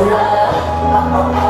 love.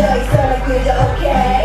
Tell yourself, you're okay.